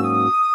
Música